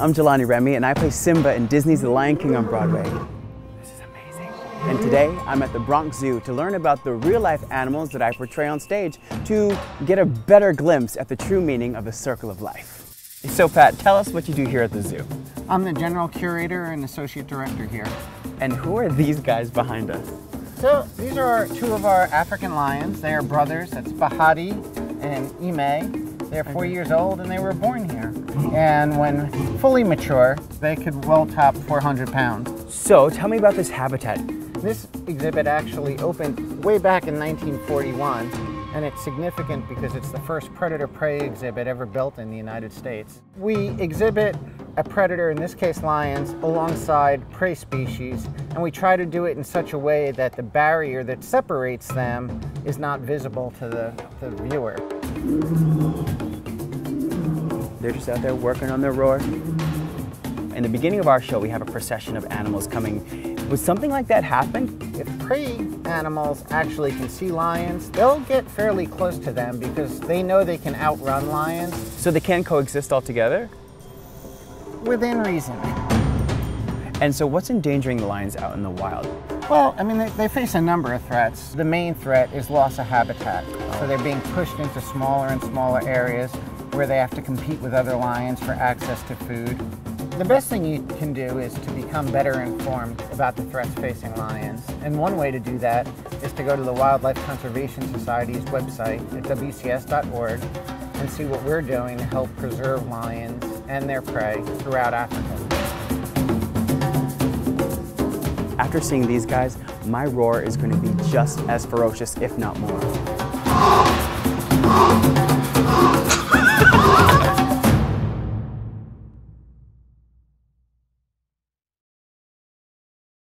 I'm Jelani Remy and I play Simba in Disney's The Lion King on Broadway. This is amazing. And today I'm at the Bronx Zoo to learn about the real life animals that I portray on stage to get a better glimpse at the true meaning of the circle of life. So Pat, tell us what you do here at the zoo. I'm the general curator and associate director here. And who are these guys behind us? So these are two of our African lions. They are brothers. That's Bahati and Ime. They're four mm-hmm. years old and they were born here. And when fully mature, they could well top 400 pounds. So tell me about this habitat. This exhibit actually opened way back in 1941 and it's significant because it's the first predator-prey exhibit ever built in the United States. We exhibit a predator, in this case lions, alongside prey species, and we try to do it in such a way that the barrier that separates them is not visible to the, the viewer. They're just out there working on their roar. In the beginning of our show, we have a procession of animals coming. Would something like that happen? If prey animals actually can see lions, they'll get fairly close to them because they know they can outrun lions. So they can coexist altogether? Within reason. And so what's endangering the lions out in the wild? Well, I mean, they, they, face a number of threats. The main threat is loss of habitat. So they're being pushed into smaller and smaller areas where they have to compete with other lions for access to food. The best thing you can do is to become better informed about the threats facing lions. And one way to do that is to go to the Wildlife Conservation Society's website at wcs.org and see what we're doing to help preserve lions and their prey throughout Africa. After seeing these guys, my roar is going to be just as ferocious, if not more.